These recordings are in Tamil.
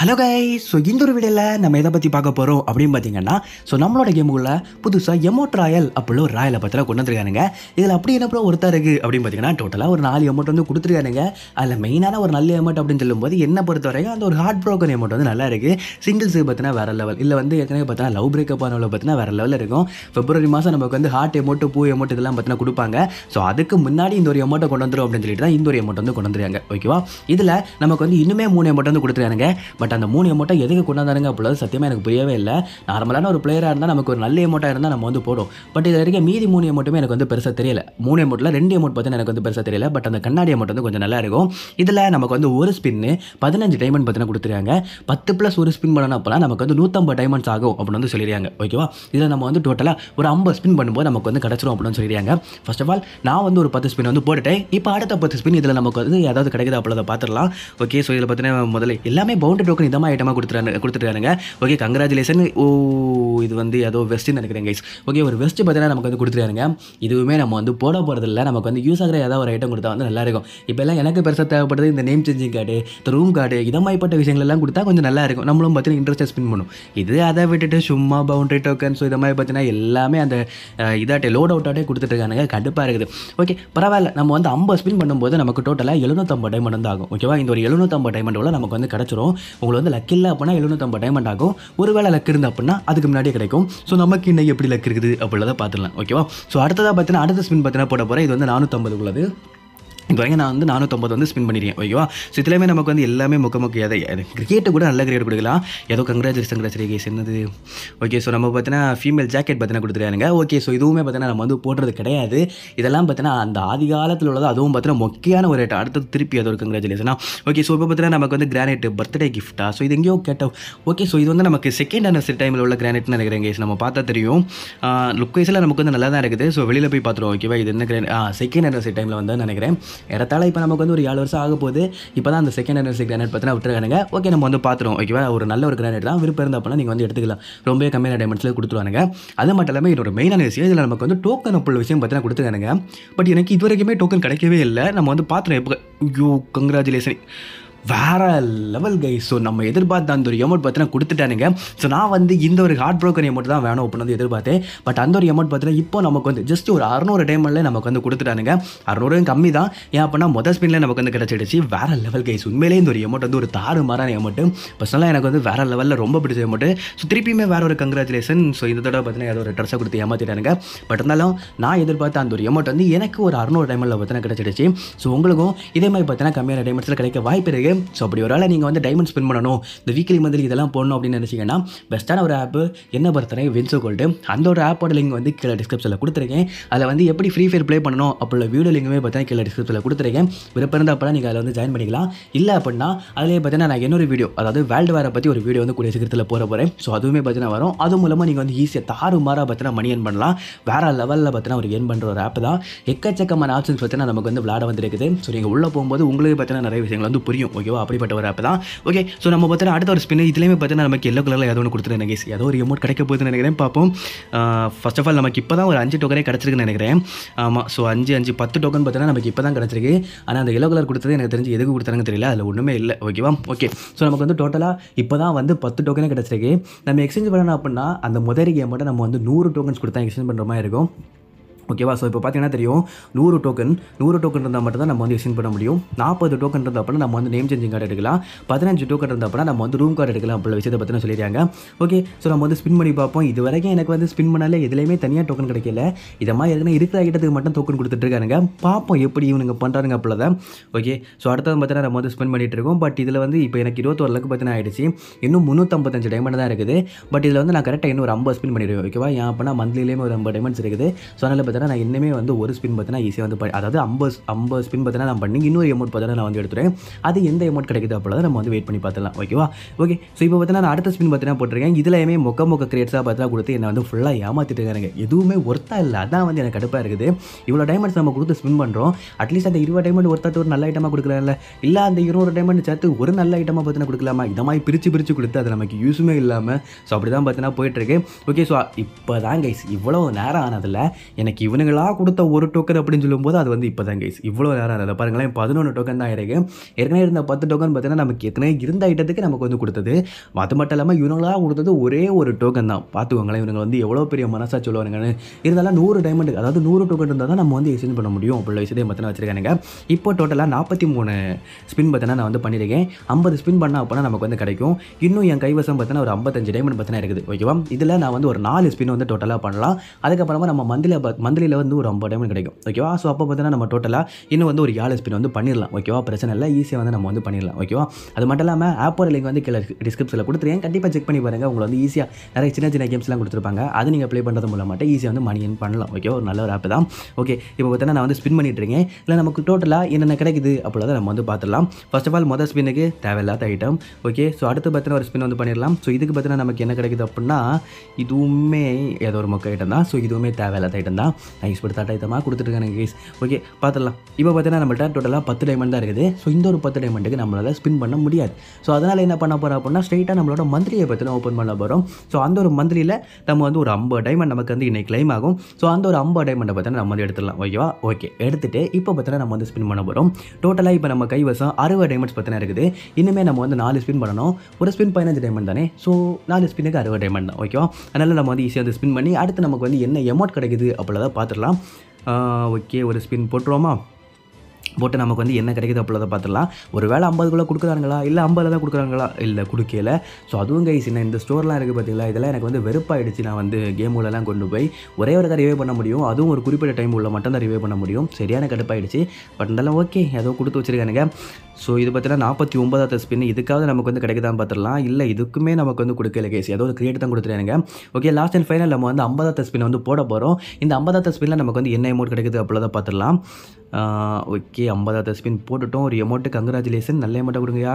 ஹலோ கை ஸோ இந்த ஒரு வீடியோவில் நம்ம எதை பற்றி பார்க்க போகிறோம் அப்படின்னு பார்த்தீங்கன்னா ஸோ நம்மளோட கேமுக்குள்ள புதுசாக எமோட் ராயல் அப்படின்னு ஒரு ராயலை பற்றிலாம் கொண்டு வந்துருக்கானுங்க. இதில் அப்படி என்ன ப்ரோ ஒருத்தர் இருக்குது அப்படின்னு பார்த்தீங்கன்னா டோட்டலாக ஒரு நாலு எமௌண்ட் வந்து கொடுத்துருக்கானுங்க. அதில் மெயினான ஒரு நல்ல எமௌண்ட் அப்படின்னு சொல்லும்போது என்ன பொறுத்த வரைக்கும் அந்த ஒரு ஹார்ட் ப்ரோக்கன் எமௌண்ட் வந்து நல்லா இருக்குது சிங்கிள்ஸ் பார்த்தீங்கன்னா வேறு லெவல் இல்லை வந்து ஏற்கனவே பார்த்தீங்கன்னா லவ் பிரேக்கப் ஆனவளை பார்த்தீங்கன்னா வேறு லெவலில் இருக்கும். ஃபெப்ரவரி மாதம் நமக்கு வந்து ஹார்ட் எமௌண்ட் பூ எமௌண்ட் இதெல்லாம் பார்த்தீங்கன்னா கொடுப்பாங்க. ஸோ அதுக்கு முன்னாடி இந்த ஒரு எமௌண்ட்டை கொண்டு வந்துடும் அப்படின்னு சொல்லிட்டு தான் இந்த ஒரு எமௌண்ட் வந்து கொண்டு வந்துருக்காங்க. ஓகேவா இதில் நமக்கு வந்து இன்னுமே மூணு எமௌண்ட் வந்து கொடுத்துருக்கானுங்க. பட் பட் அந்த மூணு எமௌண்ட்டை எதுக்கு கொண்டாந்தானுங்க அப்படின்றது சத்தியமாக எனக்கு புரியவே இல்லை. நார்மலான ஒரு பிளேயராக இருந்தால் நமக்கு ஒரு நல்ல எமௌண்ட்டாக இருந்தால் நம்ம வந்து போடும் பட் இது வரைக்கும் மீதி மூணு எமௌண்ட்டுமே எனக்கு வந்து பெருசாக தெரியல. மூணு எமோட்டில் ரெண்டு எமோட் பார்த்தீங்கன்னா எனக்கு வந்து பெருசாக தெரியல. பட் அந்த கண்ணாடி எமௌண்ட் வந்து கொஞ்சம் நல்லா இருக்கும். இதில் நமக்கு வந்து ஒரு ஸ்பின்னு பதினஞ்சு டைமண்ட் பார்த்தீங்கன்னா கொடுத்துருவாங்க பத்து ப்ளஸ் ஒரு ஸ்பின் பண்ணனப்பெல்லாம் நமக்கு வந்து நூற்றம்பது டைமண்ட்ஸ் ஆகும் அப்படின்னு வந்து சொல்லிடுறாங்க ஓகேவா இதில் நம்ம வந்து டோட்டலாக ஒரு ஐம்பது ஸ்பின் பண்ணும்போது நமக்கு வந்து கிடச்சிரும் அப்படின்னு சொல்லிடுறாங்க ஃபர்ஸ்ட் ஆஃப் ஆல் நான் வந்து ஒரு பத்து ஸ்பின் வந்து போட்டுட்டேன். இப்போ அடுத்த பத்து ஸ்பின் இதில் நமக்கு வந்து ஏதாவது கிடைக்குது அப்படின்றத பார்த்துடலாம். ஓகே ஸோ இதில் பார்த்தீங்கன்னா முதல்ல எல்லாமே பவுண்டரி டோக்கன் இதமாக ஐட்டமாக கொடுத்துறாரு கொடுத்துருக்காங்க ஓகே கங்க்ராச்சுலேஷன் ஓ இது வந்து ஏதோ வெஸ்ட்டுன்னு நினைக்கிறேன் கைஸ் ஓகே ஒரு வெஸ்ட் பார்த்தீங்கன்னா நமக்கு வந்து கொடுத்துருக்காருங்க. இதுவுமே நம்ம வந்து போட போகிறதில்ல நமக்கு வந்து யூஸ் ஆகிற ஏதாவது ஒரு ஐட்டம் கொடுத்தா வந்து நல்லா இருக்கும் எனக்கு பெருசாக தேவைப்படுறது இந்த நேம் சேஞ்சிங் கார்டு இந்த ரூம் கார்டு இதமாய்ப்பட்ட விஷயங்களெல்லாம் கொடுத்தா கொஞ்சம் நல்லா இருக்கும். நம்மளும் பார்த்தீங்கன்னா இன்ட்ரெஸ்ட்டாக ஸ்பின் பண்ணும் இது அதை விட்டுட்டு சும்மா பவுண்டரி டோக்கன் ஸோ இதை மாதிரி பார்த்தீங்கன்னா எல்லாமே அந்த இதாட்டே லோட் அவுட்டாட்டே கொடுத்துட்டு கண்டிப்பாக கடுப்பாக இருக்குது. ஓகே பரவாயில்ல. நம்ம வந்து ஐம்பது ஸ்பின் பண்ணும்போது நமக்கு டோட்டலாக எழுநூற்றம்பது டைமண்ட் வந்து ஆகும். ஓகேவா இந்த ஒரு எழுநூற்றம்பது டைமண்டோட நமக்கு வந்து கிடச்சிரும். உங்களை வந்து லக் இல்லை அப்படின்னா எழுநூற்றம்பது டைமண்ட் ஆகும். ஒருவேளை லக் இருந்து அப்படின்னா அதுக்கு முன்னாடியே கிடைக்கும். ஸோ நமக்கு இன்னைக்கு எப்படி லக் இருக்குது அப்படின்றத பார்த்துக்கலாம் ஓகேவா ஸோ அடுத்ததாக பார்த்தீங்கன்னா அடுத்த ஸ்பின் பார்த்தீங்கன்னா போட போகிறேன் இது வந்து நானூற்றம்பது உள்ளது இப்போ வரைக்கும் நான் வந்து நானூற்றம்பது வந்து ஸ்பின் பண்ணியிருக்கேன் ஓகேவா? ஸோ இதுலேயுமே நமக்கு வந்து எல்லாமே முக்க முக்க கிரிக்கெட்டு கூட நல்ல கிரேட் கொடுக்கலாம் ஏதோ கங்க்ராச்சுலேஷன் கங்க்ராச்சுலேஷன் என்னது? ஓகே ஸோ நம்ம பார்த்தீங்கன்னா ஃபீமேல் ஜாக்கெட் பார்த்தீங்கன்னா கொடுத்துருக்காங்க ஓகே ஸோ இதுவுமே பார்த்தீங்கன்னா நம்ம வந்து போடுறது கிடையாது. இதெல்லாம் பார்த்தீங்கன்னா அந்த ஆதி காலத்தில் உள்ளது அதுவும் பார்த்தீங்கன்னா மொக்கையான ஒரு ரேட்டு அடுத்தது திருப்பி அது ஒரு கங்க்ராச்சுலேஷனா ஓகே ஸோ இப்போ பார்த்தீங்கன்னா நமக்கு வந்து கிரானைட் பர்த்டே கிஃப்ட்டா ஸோ இது எங்கேயோ கேட்டோம் ஓகே ஸோ இது வந்து நமக்கு செகண்ட் அனிவர்சரி டைமில் உள்ள கிரானைட்னு நினைக்கிறேன் கேஸ் நம்ம பார்த்தா தெரியும். லுக் வைஸில் நமக்கு வந்து நல்லா தான் இருக்குது. ஸோ வெளியில் போய் பார்த்துருவோம் ஓகேவா இது என்ன கிரானைட் செகண்ட் அனிவர்சரி டைமில் வந்து நினைக்கிறேன். இடத்தால இப்போ நமக்கு வந்து ஒரு ஏழு வருஷம் ஆக போகுது. இப்போ தான் அந்த செகண்ட் அனிவர்சரி கிரானைட் பார்த்தீங்கன்னா விட்டுருக்கானுங்க. ஓகே நம்ம வந்து பார்த்துருவோம் ஓகேவா ஒரு நல்ல ஒரு கிரானைட் தான். விருப்பம் இருந்தால் அப்படின்னா நீங்கள் வந்து எடுத்துக்கலாம். ரொம்ப கம்மியான டைமண்ட்ஸில் கொடுத்துருவானுங்க. அது மட்டும் இல்லாமல் இதோட மெயினான விஷயம் இதில் நமக்கு வந்து டோக்கன் அப்புள்ள விஷயம் பார்த்தீங்கன்னா கொடுத்துருக்கானுங்க. பட் எனக்கு இது வரைக்குமே டோக்கன் கிடைக்கவே இல்லை. நம்ம வந்து பார்த்துருவோம் எப்போ ஐயோ கங்க்ராச்சுலேஷன் வேற லெவல் கை ஸோ நம்ம எதிர்பார்த்த அந்த ஒரு எமௌண்ட் பார்த்தீங்கன்னா கொடுத்துட்டானுங்க. ஸோ நான் வந்து இந்த ஒரு ஹார்ட் ப்ரோக்கர் எமௌண்ட் தான் வேணும் அப்படின்னு வந்து எதிர்பார்த்தேன். பட் அந்த ஒரு எமௌண்ட் பார்த்தீங்கன்னா இப்போ நமக்கு வந்து ஜஸ்ட் ஒரு அறநூறு டைமில் நமக்கு வந்து கொடுத்துட்டானுங்க. அறநூறு கம்மி தான். ஏன் அப்படின்னா மொதல் ஸ்பின்ல நமக்கு வந்து கிடச்சிடுச்சு. வேற லெவல் கைஸ் உண்மையிலேயே இந்த ஒரு எமௌண்ட் வந்து ஒரு தாறு மாறான எமௌண்ட் பர்சனலாக எனக்கு வந்து வேற லெவலில் ரொம்ப பிடிச்ச எமௌண்ட் ஸோ திருப்பியுமே வேற ஒரு கங்க்ராச்சுலேஷன் ஸோ இந்த தடவை பார்த்தீங்கன்னா ஏதோ ஒரு ட்ரெஸ்ஸை கொடுத்து ஏமாற்றிட்டானுங்க பட் இருந்தாலும் நான் எதிர்பார்த்த அந்த ஒரு எமௌண்ட் வந்து எனக்கு ஒரு அறநூறு டைமில் பார்த்தீங்கன்னா கிடச்சிடுச்சு. ஸோ உங்களுக்கும் இதே மாதிரி பார்த்தீங்கன்னா கம்மியான டைமண்ட்ஸில் கிடைக்க வாய்ப்பு இருக்குது ஸோ அப்படி ஒரு வேலை நீங்கள் வந்து டைமண்ட் ஸ்பெண்ட் பண்ணணும். இந்த வீக்லி மந்த்லி இதெல்லாம் போடணும் அப்படின்னு நினச்சிங்கன்னா பெஸ்ட்டான ஒரு ஆப்பு என்ன பொறுத்தவரை வின்சோ கோல்டு அந்த ஒரு ஆப்போட லிங்க் வந்து கீழே டிஸ்கிரிப்ஷனில் கொடுத்துருக்கேன். அதில் வந்து எப்படி ஃப்ரீ ஃபயர் ப்ளே பண்ணணும் அப்படி வீடியோ லிங்குமே பார்த்தீங்கன்னா கீழே டிஸ்கிரிப்ஷனில் கொடுத்துருக்கேன். விருப்பம் இருந்தால் அப்போ நீங்கள் அதில் வந்து ஜாயின் பண்ணிக்கலாம். இல்லை அப்படின்னா அதிலே பார்த்தீங்கன்னா நான் இன்னொரு வீடியோ அதாவது வேர்ல்டு வேரை பற்றி ஒரு வீடியோ வந்து கூடிய சீக்கிரத்தில் போகிற போகிறேன் ஸோ அதுவுமே பார்த்தீங்கன்னா வரும். அது மூலமாக நீங்கள் வந்து ஈஸியாக தாறு மாறாக பார்த்தீங்கன்னா மணி ஏன் பண்ணலாம். வேறு லெவலில் பார்த்தீங்கன்னா ஒரு ஏன் பண்ணுற ஒரு ஆப் தான். எக்கச்சக்கமான ஆப்ஷன்ஸ் பார்த்தீங்கன்னா நமக்கு வந்து விளாட வந்துருக்குது. ஸோ நீங்கள் உள்ளே போகும்போது உங்களுக்கு பார்த்தீங்கன்னா நிறைய விஷயங்கள் வந்து புரியும். ஓகேவா அப்படிப்பட்ட ஒரு ஆப் தான். ஓகே ஸோ நம்ம பார்த்தோன்னா அடுத்த ஒரு ஸ்பின் இதுலேயுமே பார்த்தீங்கன்னா நமக்கு எல்லோ கலரில் ஏதோ ஒன்று கொடுத்துருந்தேன் guys. ஏதோ ஒரு எமௌண்ட் கிடைக்க போகுதுன்னு நினைக்கிறேன். பார்ப்போம். ஃபர்ஸ்ட் ஆஃப் ஆல் நமக்கு இப்போ தான் ஒரு அஞ்சு டோக்கனே கிடச்சிருக்குன்னு நினைக்கிறேன். ஆமாம் ஸோ அஞ்சு அஞ்சு பத்து டோக்கன் பார்த்தீங்கன்னா நமக்கு இப்போ தான் கிடச்சிருக்கு. ஆனால் அந்த எல்லோ கலர் கொடுத்தது எனக்கு தெரிஞ்சு எதுக்கு கொடுத்தாங்க தெரியல. அதில் ஒன்றுமே இல்லை. ஓகேவா ஓகே ஸோ நமக்கு வந்து டோட்டலாக இப்போ தான் வந்து பத்து டோக்கனே கிடச்சிருக்கு. நம்ம எக்ஸ்சேஞ்ச் பண்ணணும் அப்படின்னா அந்த முதல் கேம் மட்டும் நம்ம வந்து நூறு டோக்கன்ஸ் கொடுத்தா எக்ஸ்சேஞ்ச் பண்ணுற மாதிரி இருக்கும். ஓகேவா ஸோ இப்போ பார்த்தீங்கன்னா தெரியும் நூறு டோக்கன் நூறு டோக்கன் இருந்தால் மட்டும் தான் நம்ம வந்து எக்ஸ்சேஞ்ச் பண்ண முடியும். நாற்பது டோக்கன் இருந்தால் நம்ம வந்து நேம் சேஞ்சிங் கார்டு எடுக்கலாம். பதினஞ்சு டோக்கன் இருந்தால் நம்ம வந்து ரூம் கார்டு எடுக்கலாம் அப்படி விஷயத்தை பற்றின சொல்லிடுறாங்க ஓகே ஸோ நம்ம வந்து ஸ்பின் பண்ணி பார்ப்போம். இது வரைக்கும் எனக்கு வந்து ஸ்பின் பண்ணாலே எதுலேயுமே தனியாக டோக்கன் கிடைக்கல. இதை மாதிரி ஏற்கனவே இருக்கிற ஐட்டத்துக்கு மட்டும் டோக்கன் கொடுத்துட்ருக்கானுங்க பார்ப்போம் எப்படி இவனுங்க பண்ணுறாங்க அப்படி தான் ஓகே ஸோ அடுத்தது பார்த்தீங்கன்னா நம்ம வந்து ஸ்பெண்ட் பண்ணிகிட்டு இருக்கோம். பட் இதில் வந்து இப்போ எனக்கு இருபத்தோரு லக்கு பார்த்தீங்கன்னா ஆயிடுச்சு. இன்னும் முந்நூற்றம்பத்தஞ்சு டைமண்ட் தான் இருக்குது. பட் இதில் வந்து நான் கரெக்டாக இன்னும் ஒரு ஐம்பது ஸ்பின் பண்ணிடுவேன். ஓகேவா ஏன் அப்படின்னா மந்த்லிலேயுமே ஒரு ஐம்பது டைமண்ட்ஸ் இருக்குது. ஸோ அதனால் பார்த்தீங்கன்னா நான் இன்னுமே வந்து ஒரு ஸ்பின் பார்த்தீங்கன்னா ஈஸியாக வந்து அதாவது ஐம்பது ஐம்பது ஸ்பின் பார்த்தீங்கன்னா நான் பண்ணி இன்னொரு அமௌண்ட் பார்த்தீங்கன்னா நான் வந்து எடுத்துகிறேன் அது எந்த அமௌண்ட் கிடைக்குது அப்போ நம்ம வந்து வெயிட் பண்ணி பார்த்துலாம் ஓகேவா ஓகே ஸோ இப்போ பார்த்தீங்கன்னா நான் அடுத்த ஸ்பின் பார்த்தீங்கன்னா போட்டிருக்கேன். இதுலையுமே மொக்க மொக்க கிரியேட்ஸாக பார்த்தா கொடுத்து என்னை வந்து ஃபுல்லாக ஏமாற்றிட்டு இருக்காங்க எதுவுமே ஒர்த்தா இல்லை. அதான் வந்து எனக்கு கடுப்பாக இருக்குது. இவ்வளோ டைமண்ட்ஸ் நம்ம கொடுத்து ஸ்பின் பண்ணுறோம் அட்லீஸ்ட் அந்த இருபது டைமண்ட் ஒருத்தாட்டு ஒரு நல்ல ஐட்டமாக கொடுக்குறாங்கல்ல இல்லை அந்த இருபது டைமண்ட் சேர்த்து ஒரு நல்ல ஐட்டமாக பார்த்தீங்கன்னா கொடுக்கலாமா? இந்த மாதிரி பிரித்து பிரித்து கொடுத்து அது நமக்கு யூஸுமே இல்லாமல் ஸோ அப்படி தான் பார்த்தீங்கன்னா போயிட்டுருக்கு. ஓகே ஸோ இப்போ தான் கைஸ் இவ்வளோ நேரம் ஆனதில் எனக்கு இவனுங்களா கொடுத்த ஒரு டோக்கன் அப்படின்னு சொல்லும்போது அது வந்து இப்போ தான் கைஸ் இவ்வளோ நேரம் அதை பாருங்களேன் பதினொன்று டோக்கன் தான் இருக்கு. ஏற்கனவே இருந்த பத்து டோக்கன் பார்த்தீங்கன்னா நமக்கு ஏற்கனவே இருந்த ஐட்டத்துக்கு நமக்கு வந்து கொடுத்தது. அது மட்டும் இல்லாமல் இவனுங்களா கொடுத்தது ஒரே ஒரு டோக்கன் தான். பார்த்துக்கோங்களேன் இவங்க வந்து எவ்வளோ பெரிய மனசாக சொல்லுவாங்கன்னு இருந்தாலும் நூறு டைமண்டுக்கு அதாவது நூறு டோக்கன் இருந்தால் தான் நம்ம வந்து எக்ஸ்சேஞ்ச் பண்ண முடியும். அப்படிள்ள விஷயத்தை பார்த்தீங்கன்னா வச்சுருக்கானுங்க. இப்போ டோட்டலாக நாற்பத்தி மூணு ஸ்பின் பார்த்தீங்கன்னா நான் வந்து பண்ணியிருக்கேன். ஐம்பது ஸ்பின் பண்ணால் அப்போனா நமக்கு வந்து கிடைக்கும். இன்னும் என் கைவசம் பார்த்தீங்கன்னா ஒரு ஐம்பத்தஞ்சு டைமண்ட் பார்த்தீங்கன்னா இருக்குது. ஓகேவா இதில் நான் வந்து ஒரு நாலு ஸ்பின் வந்து டோட்டலாக பண்ணலாம். அதுக்கப்புறமா நம்ம மந்த்லியில் மந்த்லியில் வந்து ஒரு ஐம்பது டைம் கிடைக்கும். ஓகேவா ஸோ அப்போ பார்த்தீங்கன்னா நம்ம டோட்டலாக இன்னும் வந்து ஒரு ஏழு ஸ்பின் வந்து பண்ணிடலாம். ஓகேவா பிரச்சனை இல்லை. ஈஸியாக வந்து நம்ம வந்து பண்ணிடலாம். ஓகேவா அது மட்டும் இல்லாமல் ஆப்போட லிங்க் வந்து கீழே டிஸ்கிரிப்ஷனில் கொடுத்துருக்கேன். கண்டிப்பாக செக் பண்ணி பாருங்கள் உங்களை வந்து ஈஸியாக நிறைய சின்ன சின்ன கேம்ஸ்லாம் கொடுத்துருப்பாங்க. அது நீங்கள் ப்ளே பண்ணுறது மூலமாட்ட ஈஸியாக வந்து மணி பண்ணலாம். ஓகே ஒரு நல்ல ஒரு ஆப் தான். ஓகே இப்போ பார்த்தீங்கன்னா நான் வந்து ஸ்பின் பண்ணிட்டு இருக்கேன். இல்லை நமக்கு டோட்டலாக என்னென்ன கிடைக்குது அப்படின்றத நம்ம வந்து பார்த்துடலாம் ஃபர்ஸ்ட் ஆஃப் ஆல் மொதல் ஸ்பின்னுக்கு தேவையில்லாத ஐட்டம் ஓகே ஸோ அடுத்து பார்த்தீங்கன்னா ஒரு ஸ்பின் வந்து பண்ணிடலாம். ஸோ இதுக்கு பார்த்தீங்கன்னா நமக்கு என்ன கிடைக்குது அப்படின்னா இதுவுமே ஏதோ ஒரு மொக்க ஐட்டம் தான். ஸோ இதுவுமே தேவையில்லாத ஐட்டம் தான். நைஸ் படுத்தாட்ட ஐட்டமாக கொடுத்துருக்காங்க கேஸ் ஓகே பார்த்துடலாம். இப்போ பார்த்தீங்கன்னா நம்மள்ட்ட டோட்டலாக பத்து டைமண்ட் தான் இருக்குது. ஸோ இந்த ஒரு பத்து டைமண்ட்டுக்கு நம்மளால் ஸ்பின் பண்ண முடியாது. ஸோ அதனால் என்ன பண்ண போகிறோம் அப்படின்னா ஸ்ட்ரைட்டாக நம்மளோட மந்த்லியை பற்றின ஓப்பன் பண்ண போகிறோம் ஸோ அந்த ஒரு மந்த்லியில் நம்ம வந்து ஒரு ஐம்பது டைமண்ட் நமக்கு வந்து இன்னைக்கு கிளைம் ஆகும். ஸோ அந்த ஒரு ஐம்பது டைமண்டை பார்த்தீங்கன்னா நம்ம வந்து எடுத்துடலாம். ஓகேவா ஓகே எடுத்துகிட்டு இப்போ பார்த்தீங்கன்னா நம்ம வந்து ஸ்பின் பண்ண போகிறோம் டோட்டலாக இப்போ நம்ம கைவசம் அறுபது டைமண்ட்ஸ் பார்த்தீங்கன்னா இருக்குது. இனிமேல் நம்ம வந்து நாலு ஸ்பின் பண்ணணும். ஒரு ஸ்பின் பதினஞ்சு டைமண்ட் தானே? ஸோ நாலு ஸ்பின்னுக்கு அறுபது டைமண்ட் தான். ஓகேவா அதனால் நம்ம வந்து ஈஸியாக வந்து ஸ்பின் பண்ணி அடுத்து நமக்கு வந்து என்ன எமௌண்ட் கிடைக்குது அப்படிலாம் பார்த்துடலாம். ஓகே ஒரு ஸ்பின் போட்டுருவோமா? போட்டு நமக்கு வந்து என்ன கிடைக்குது அப்படி பார்த்துடலாம். ஒரு வேளை ஐம்பதுக்குள்ளே கொடுக்குறாங்களா இல்லை ஐம்பதில் தான் கொடுக்குறாங்களா? இல்லை கொடுக்கல. ஸோ அதுவும் கைஸ் என்ன இந்த ஸ்டோர்லாம் இருக்குது பார்த்தீங்களா இதெல்லாம் எனக்கு வந்து வெறுப்பாயிடுச்சு நான் வந்து கேம் உள்ளலாம் கொண்டு போய். ஒரே ஒரு தான் ரிவே பண்ண முடியும். அதுவும் ஒரு குறிப்பிட்ட டைம் உள்ள மட்டும் தான் ரிவே பண்ண முடியும். சரியான கடுப்பாயிடுச்சு. பட் இருந்தாலும் ஓகே ஏதோ கொடுத்து வச்சிருக்கானுங்க. ஸோ இது பார்த்தீங்கன்னா நாற்பத்தி ஒன்பதாவது ஸ்பின் இதுக்காவது நமக்கு வந்து கிடைக்குதான்னு பார்த்துடலாம். இல்லை இதுக்குமே நமக்கு வந்து கொடுக்கல கேஸ் ஏதோ ஒரு கிரியேட் தான் கொடுத்துருக்காங்க ஓகே லாஸ்ட் அண்ட் ஃபைனல் நம்ம வந்து ஐம்பதாவது ஸ்பின் வந்து போட போகிறோம் இந்த ஐம்பதாவது ஸ்பின்னில் நமக்கு வந்து என்ன அமௌண்ட் கிடைக்குது அப்படிதான் பார்த்துடலாம். ஓகே ஐம்பதாவது ஸ்பின் போட்டுட்டோம். ஒரு எமௌண்ட்டு கங்க்ராச்சுலேஷன் நல்ல எமௌண்ட்டை கொடுங்கயா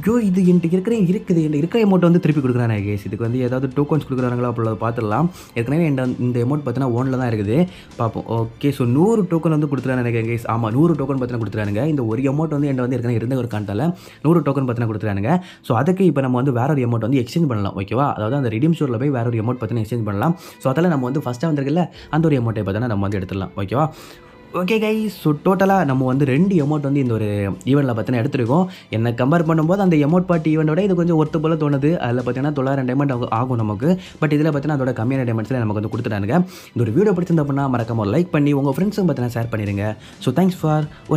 ஐயோ இது என்கிட்ட இருக்கிற இருக்குது. என்கிட்ட இருக்கிற எமௌண்ட் வந்து திருப்பி கொடுக்குறானே கேஸ் இதுக்கு வந்து ஏதாவது டோக்கன்ஸ் கொடுக்குறாங்களா அப்படி பார்த்துடலாம். ஏற்கனவே என்கிட்ட இந்த எமௌண்ட் பார்த்தீங்கன்னா ஓனில் தான் இருக்குது. பார்ப்போம். ஓகே ஸோ நூறு டோக்கன் வந்து கொடுத்துறானுங்க கேஸ் ஆமாம் நூறு டோக்கன் பார்த்தீங்கன்னா கொடுத்துறானுங்க இந்த ஒரு எமௌண்ட் வந்து என்கிட்ட வந்து ஏற்கனவே இருந்த ஒரு காண்டால் நூறு டோக்கன் பார்த்தீங்கன்னா கொடுத்துறானுங்க ஸோ அதுக்கு இப்போ நம்ம வந்து வேற ஒரு அமௌண்ட் வந்து எக்ஸ்சேஞ்ச் பண்ணலாம் ஓகேவா அதாவது அந்த ரிடீம் ஸ்டோரில் போய் வேற ஒரு அமௌண்ட் பார்த்தீங்கன்னா எக்ஸ்சேஞ்ச் பண்ணலாம். ஸோ அதில் நம்ம வந்து ஃபஸ்ட்டாக வந்திருக்குல்ல அந்த ஒரு எமௌண்ட்டை பார்த்தீங்கன்னா நம்ம வந்து எடுத்துடலாம் ஓகேவா ஓகே கை ஸோ டோட்டலாக நம்ம வந்து ரெண்டு எமௌண்ட் வந்து இந்த ஒரு ஈவெண்ட்டில் பார்த்தீங்கன்னா எடுத்துருக்கோம். என்ன கம்பேர் பண்ணும்போது அந்த எமௌண்ட் பார்ட்டி ஈவெண்ட்டோட இது கொஞ்சம் ஒர்த்து போல தோணுது. அதில் பார்த்தீங்கன்னா தொள்ளாயிரம் டைமண்ட் ஆகும் நமக்கு. பட் இதில் பார்த்தீங்கன்னா அதோட கம்மியான டைமண்ட்ஸில் நமக்கு வந்து கொடுத்துட்டாங்க இந்த ஒரு வீடியோ பிடிச்சிருந்தா அப்படின்னா மறக்காம லைக் பண்ணி உங்கள் ஃப்ரெண்ட்ஸும் பார்த்தீங்கன்னா ஷேர் பண்ணிடுங்க ஸோ தேங்க்ஸ் ஃபார் வாட்ச்